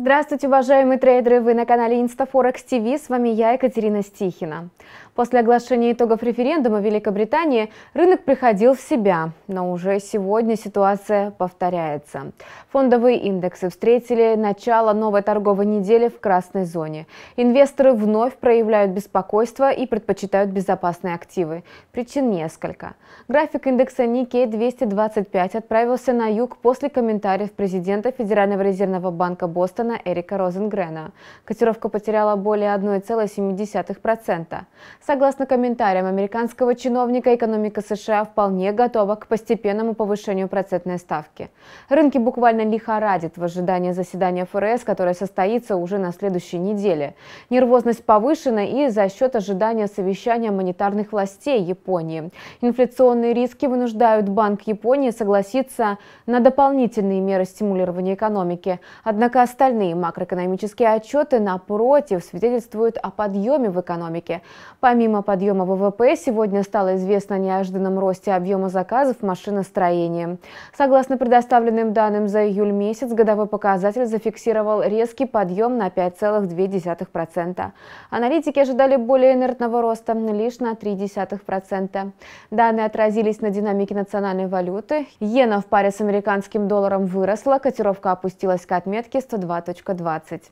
Здравствуйте, уважаемые трейдеры! Вы на канале InstaForex TV. С вами я, Екатерина Стихина. После оглашения итогов референдума в Великобритании рынок приходил в себя, но уже сегодня ситуация повторяется. Фондовые индексы встретили начало новой торговой недели в красной зоне. Инвесторы вновь проявляют беспокойство и предпочитают безопасные активы. Причин несколько. График индекса Nikkei 225 отправился на юг после комментариев президента Федерального резервного банка Бостона Эрика Розенгрена. Котировка потеряла более 1,7%. Согласно комментариям американского чиновника, экономика США вполне готова к постепенному повышению процентной ставки. Рынки буквально лихорадят в ожидании заседания ФРС, которое состоится уже на следующей неделе. Нервозность повышена и за счет ожидания совещания монетарных властей Японии. Инфляционные риски вынуждают Банк Японии согласиться на дополнительные меры стимулирования экономики. Однако остальные макроэкономические отчеты, напротив, свидетельствуют о подъеме в экономике. Помимо подъема ВВП, сегодня стало известно о неожиданном росте объема заказов в машиностроении. Согласно предоставленным данным за июль месяц, годовой показатель зафиксировал резкий подъем на 5,2%. Аналитики ожидали более инертного роста лишь на 0,3%. Данные отразились на динамике национальной валюты. Иена в паре с американским долларом выросла, котировка опустилась к отметке 102.20.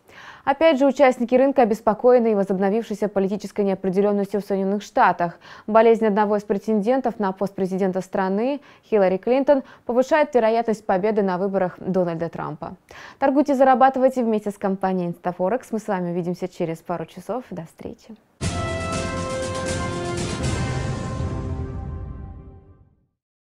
Опять же, участники рынка обеспокоены и возобновившейся политической неопределенностью в Соединенных Штатах. Болезнь одного из претендентов на пост президента страны, Хиллари Клинтон, повышает вероятность победы на выборах Дональда Трампа. Торгуйте, зарабатывайте вместе с компанией Instaforex. Мы с вами увидимся через пару часов. До встречи.